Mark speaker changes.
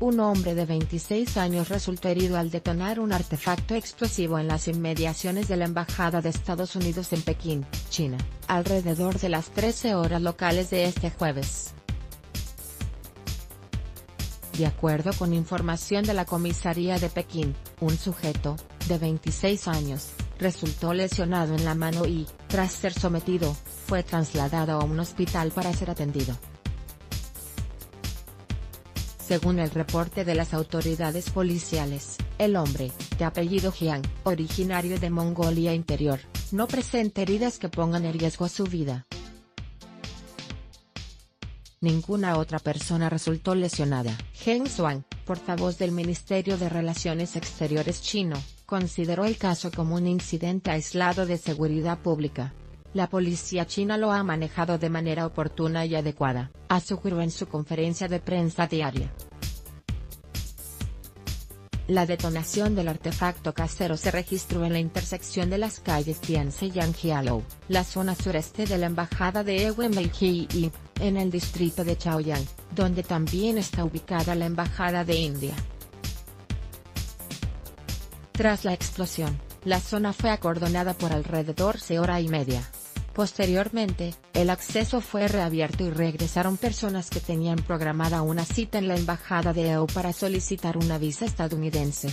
Speaker 1: un hombre de 26 años resultó herido al detonar un artefacto explosivo en las inmediaciones de la Embajada de Estados Unidos en Pekín, China, alrededor de las 13 horas locales de este jueves. De acuerdo con información de la comisaría de Pekín, un sujeto, de 26 años, resultó lesionado en la mano y, tras ser sometido, fue trasladado a un hospital para ser atendido. Según el reporte de las autoridades policiales, el hombre, de apellido Jiang, originario de Mongolia Interior, no presenta heridas que pongan en riesgo su vida. Ninguna otra persona resultó lesionada. Geng Shuang, portavoz del Ministerio de Relaciones Exteriores chino, consideró el caso como un incidente aislado de seguridad pública. La policía china lo ha manejado de manera oportuna y adecuada, aseguró en su conferencia de prensa diaria. La detonación del artefacto casero se registró en la intersección de las calles Tianse y Anjialou, la zona sureste de la embajada de y, en el distrito de Chaoyang, donde también está ubicada la embajada de India. Tras la explosión, la zona fue acordonada por alrededor de hora y media. Posteriormente, el acceso fue reabierto y regresaron personas que tenían programada una cita en la embajada de EU para solicitar una visa estadounidense.